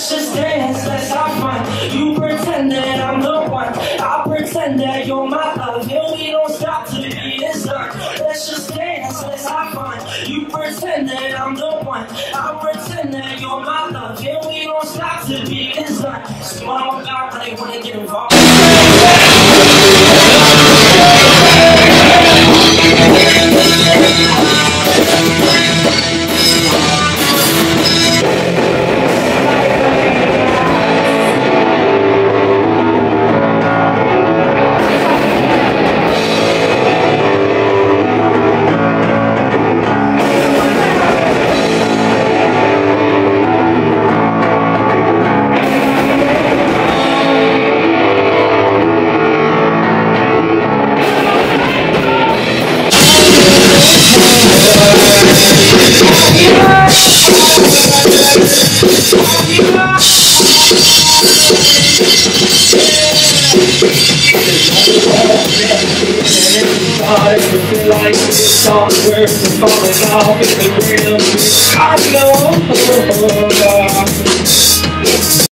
Let's just dance, let's have fun. You pretend that I'm the one. I pretend that you're my love. And we don't stop till the beat is done. Let's just dance, let's have fun. You pretend that I'm the one. I pretend that you're my love. And we don't stop till the beat is done. Small about when they wanna get involved. I feel like it's all worth the falling off in the I know